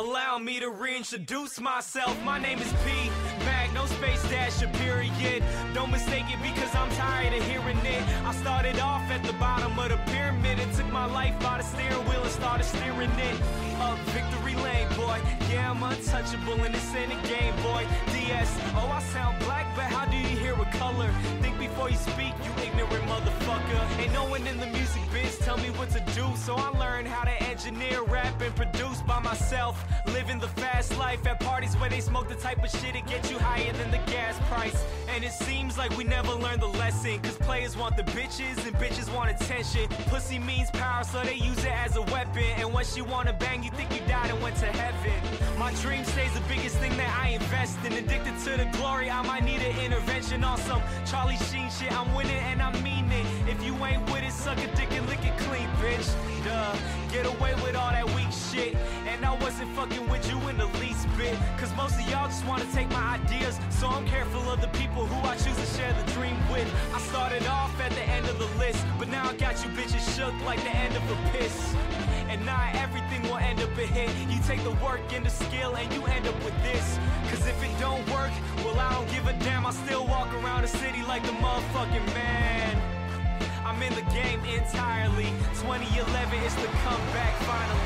Allow me to reintroduce myself. My name is P. Mac, no space dash or period. Don't mistake it because I'm tired of hearing it. I started off at the bottom of the pyramid and took my life by the steering wheel and started steering it up victory lane, boy. Yeah, I'm untouchable and this ain't a game, boy. DS, oh, I sound black, but how do you hear a color? Think before you speak, you ignorant motherfucker. Ain't no one in the music biz tell me what to do, so I learned how to engineer, rap, and produced by myself. Living the fast life at parties where they smoke the type of shit that gets you higher than the gas price. And it seems like we never learned the lesson, cause players want the bitches and bitches want attention. Pussy means power, so they use it as a weapon. And once you wanna bang, you think you died and went to heaven. My dream stays the biggest thing that I invest in. Addicted to the glory, I might need an intervention on some Charlie Sheen shit. I'm winning and I mean it. If you ain't with it, suck a dick and lick it clean, bitch. Duh, get away And I wasn't fucking with you in the least bit. Cause most of y'all just wanna take my ideas. So I'm careful of the people who I choose to share the dream with. I started off at the end of the list, but now I got you bitches shook like the end of a piss. And not everything will end up a hit. You take the work and the skill and you end up with this. Cause if it don't work, well, I don't give a damn. I still walk around the city like the motherfucking man. I'm in the game entirely. 2011 is the comeback finally.